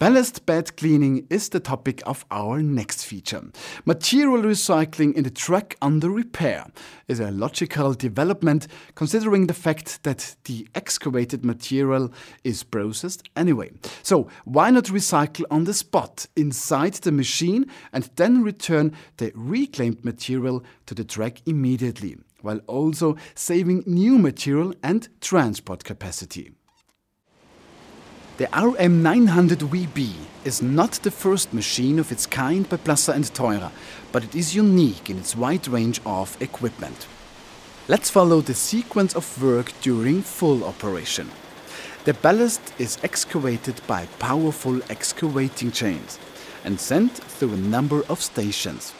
Ballast bed cleaning is the topic of our next feature. Material recycling in the track under repair is a logical development considering the fact that the excavated material is processed anyway. So, why not recycle on the spot inside the machine and then return the reclaimed material to the track immediately, while also saving new material and transport capacity? The RM900VB is not the first machine of its kind by Plasser and Theurer, but it is unique in its wide range of equipment. Let's follow the sequence of work during full operation. The ballast is excavated by powerful excavating chains and sent through a number of stations.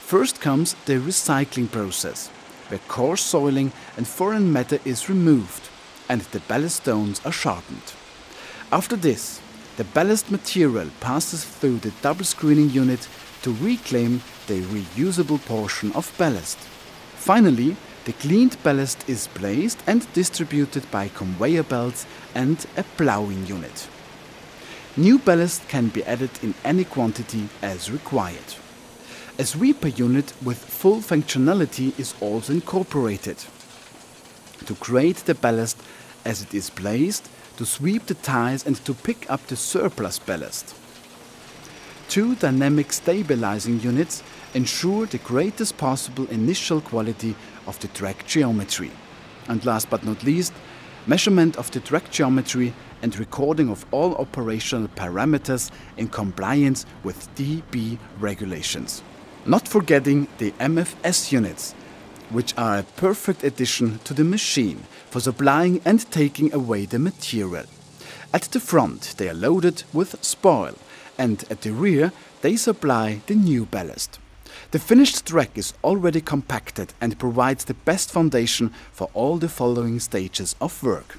First comes the recycling process, where coarse soiling and foreign matter is removed and the ballast stones are sharpened. After this, the ballast material passes through the double screening unit to reclaim the reusable portion of ballast. Finally, the cleaned ballast is placed and distributed by conveyor belts and a ploughing unit. New ballast can be added in any quantity as required. A sweeper unit with full functionality is also incorporated. To create the ballast as it is placed, to sweep the ties and to pick up the surplus ballast. Two dynamic stabilizing units ensure the greatest possible initial quality of the track geometry. And last but not least, measurement of the track geometry and recording of all operational parameters in compliance with DB regulations. Not forgetting the MFS units, which are a perfect addition to the machine for supplying and taking away the material. At the front they are loaded with spoil and at the rear they supply the new ballast. The finished track is already compacted and provides the best foundation for all the following stages of work.